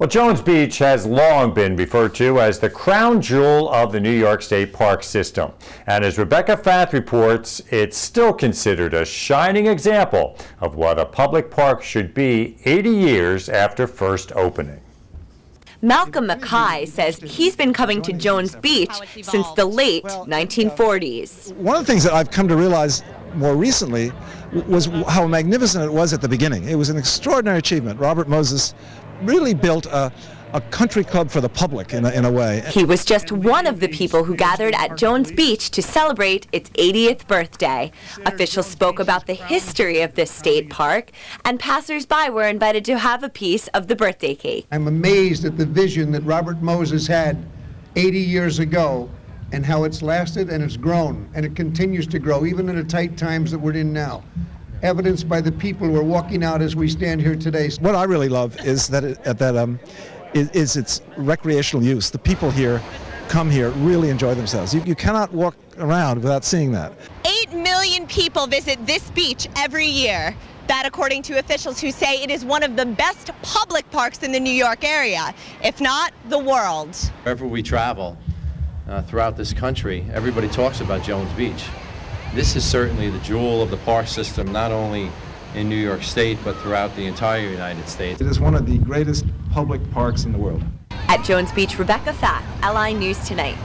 Well, Jones Beach has long been referred to as the crown jewel of the New York State park system. And as Rebecca Fath reports, it's still considered a shining example of what a public park should be 80 years after first opening. Malcolm Mackay says he's been coming to Jones Beach since the late 1940s. Uh, one of the things that I've come to realize more recently was how magnificent it was at the beginning. It was an extraordinary achievement. Robert Moses really built a, a country club for the public in a, in a way. He was just one of the people who gathered at Jones Beach to celebrate its 80th birthday. Officials spoke about the history of this state park, and passersby were invited to have a piece of the birthday cake. I'm amazed at the vision that Robert Moses had 80 years ago and how it's lasted and it's grown and it continues to grow even in the tight times that we're in now evidenced by the people who are walking out as we stand here today. What I really love is that it, that um, is, is, its recreational use. The people here come here really enjoy themselves. You, you cannot walk around without seeing that. Eight million people visit this beach every year. That, according to officials who say it is one of the best public parks in the New York area, if not the world. Wherever we travel uh, throughout this country, everybody talks about Jones Beach. This is certainly the jewel of the park system, not only in New York State, but throughout the entire United States. It is one of the greatest public parks in the world. At Jones Beach, Rebecca Fath, LI News Tonight.